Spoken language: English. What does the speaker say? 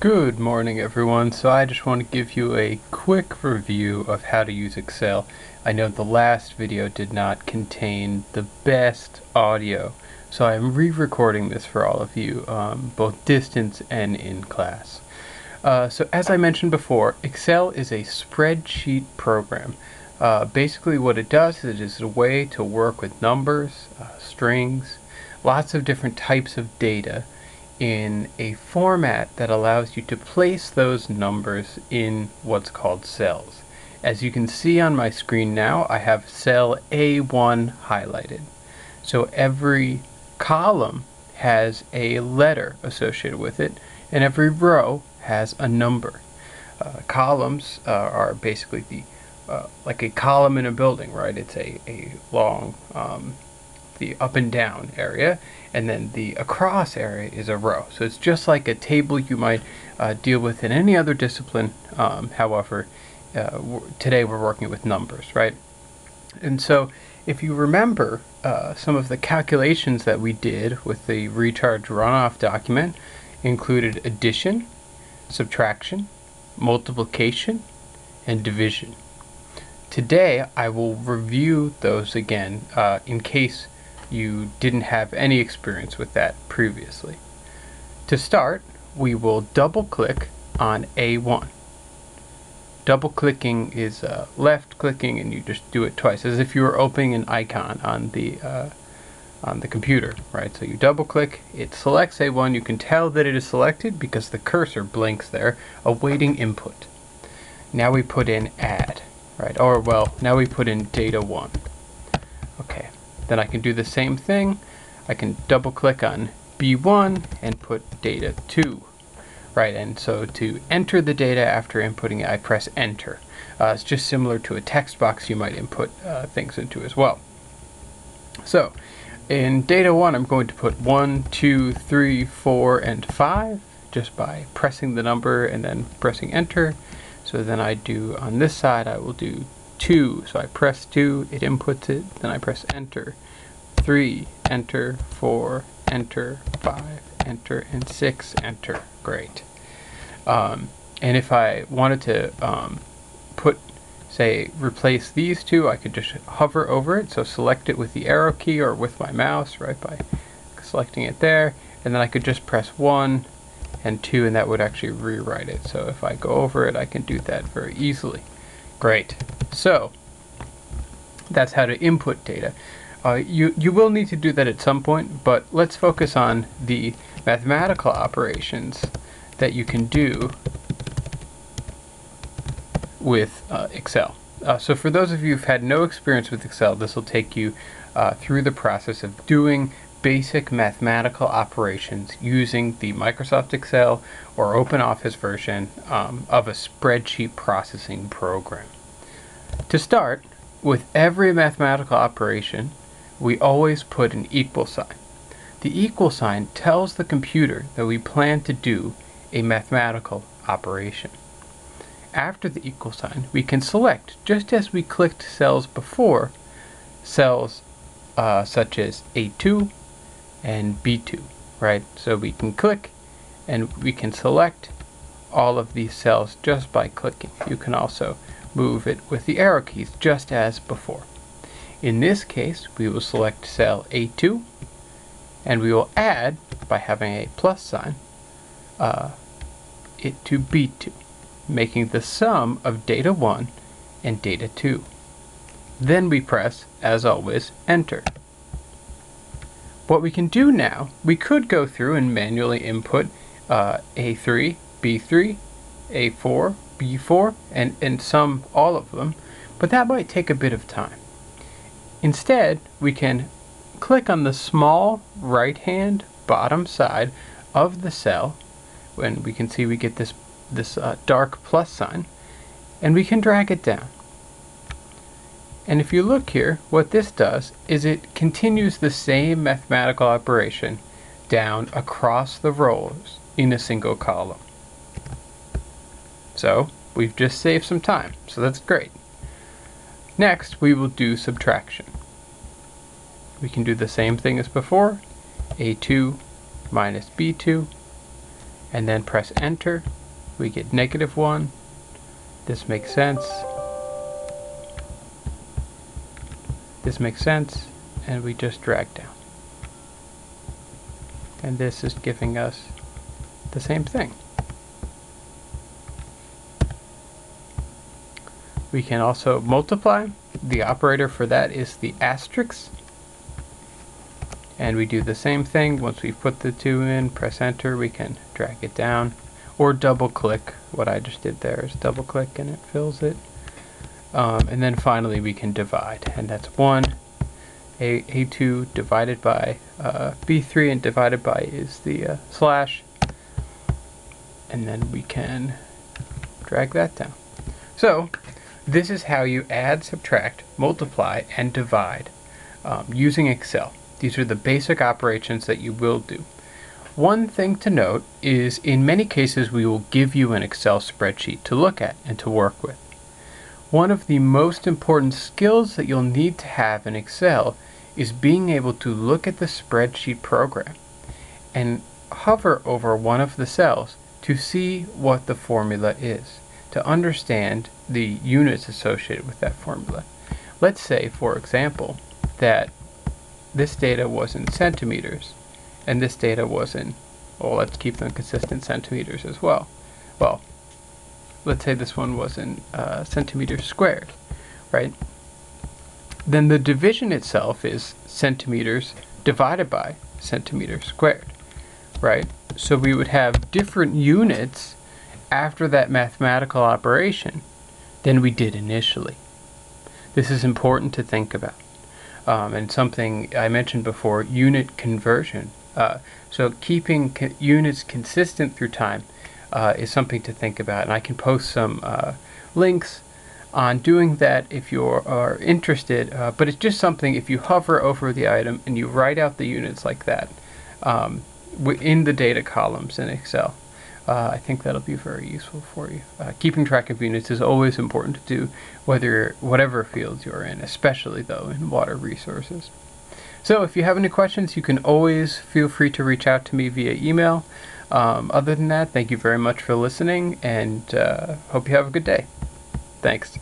Good morning everyone. So I just want to give you a quick review of how to use Excel. I know the last video did not contain the best audio, so I'm re-recording this for all of you, um, both distance and in class. Uh, so as I mentioned before, Excel is a spreadsheet program. Uh, basically what it does is it is a way to work with numbers, uh, strings, lots of different types of data in a format that allows you to place those numbers in what's called cells. As you can see on my screen now, I have cell A1 highlighted. So every column has a letter associated with it, and every row has a number. Uh, columns uh, are basically the uh, like a column in a building, right? It's a, a long um, the up and down area, and then the across area is a row. So it's just like a table you might uh, deal with in any other discipline. Um, however, uh, today we're working with numbers, right? And so if you remember uh, some of the calculations that we did with the recharge runoff document included addition, subtraction, multiplication, and division. Today I will review those again uh, in case you didn't have any experience with that previously. To start, we will double click on A1. Double clicking is uh, left clicking and you just do it twice as if you were opening an icon on the uh, on the computer, right? So you double click, it selects A1, you can tell that it is selected because the cursor blinks there, awaiting input. Now we put in add, right? Or well, now we put in data 1. Okay, then I can do the same thing. I can double click on B1 and put data 2. Right, and so to enter the data after inputting it, I press enter. Uh, it's just similar to a text box you might input uh, things into as well. So, in data 1, I'm going to put 1, 2, 3, 4, and 5 just by pressing the number and then pressing enter. So then I do, on this side, I will do 2. So I press 2, it inputs it, then I press enter. 3, enter, 4, enter, 5, enter, and 6, enter. Great. Um, and if I wanted to um, put, say, replace these two, I could just hover over it. So select it with the arrow key or with my mouse, right, by selecting it there. And then I could just press 1 and 2, and that would actually rewrite it. So if I go over it, I can do that very easily. Great. So that's how to input data. Uh, you, you will need to do that at some point, but let's focus on the mathematical operations that you can do with uh, Excel. Uh, so for those of you who've had no experience with Excel, this will take you uh, through the process of doing basic mathematical operations using the Microsoft Excel or OpenOffice version um, of a spreadsheet processing program. To start, with every mathematical operation, we always put an equal sign. The equal sign tells the computer that we plan to do a mathematical operation. After the equal sign, we can select, just as we clicked cells before, cells uh, such as A2 and B2, right? So we can click and we can select all of these cells just by clicking. You can also move it with the arrow keys just as before. In this case, we will select cell A2 and we will add, by having a plus sign, uh, it to B2, making the sum of data 1 and data 2. Then we press, as always, enter. What we can do now, we could go through and manually input uh, A3, B3, A4, B4, and, and sum all of them, but that might take a bit of time. Instead, we can click on the small right hand bottom side of the cell when we can see we get this this uh, dark plus sign and we can drag it down and if you look here what this does is it continues the same mathematical operation down across the rows in a single column so we've just saved some time so that's great Next, we will do subtraction. We can do the same thing as before, a2 minus b2, and then press enter, we get negative 1. This makes sense. This makes sense, and we just drag down. And this is giving us the same thing. We can also multiply. The operator for that is the asterisk. And we do the same thing. Once we've put the two in, press enter, we can drag it down. Or double click. What I just did there is double click and it fills it. Um, and then finally we can divide. And that's 1. A, A2 divided by uh, B3 and divided by is the uh, slash. And then we can drag that down. So this is how you add, subtract, multiply, and divide um, using Excel. These are the basic operations that you will do. One thing to note is in many cases we will give you an Excel spreadsheet to look at and to work with. One of the most important skills that you'll need to have in Excel is being able to look at the spreadsheet program and hover over one of the cells to see what the formula is to understand the units associated with that formula. Let's say, for example, that this data was in centimeters and this data was in, well, let's keep them consistent centimeters as well. Well, let's say this one was in uh, centimeters squared, right? Then the division itself is centimeters divided by centimeters squared, right? So we would have different units after that mathematical operation than we did initially. This is important to think about. Um, and something I mentioned before, unit conversion. Uh, so keeping co units consistent through time uh, is something to think about. And I can post some uh, links on doing that if you are interested. Uh, but it's just something, if you hover over the item and you write out the units like that um, in the data columns in Excel, uh, I think that'll be very useful for you. Uh, keeping track of units is always important to do, whether whatever fields you're in, especially though in water resources. So if you have any questions, you can always feel free to reach out to me via email. Um, other than that, thank you very much for listening, and uh, hope you have a good day. Thanks.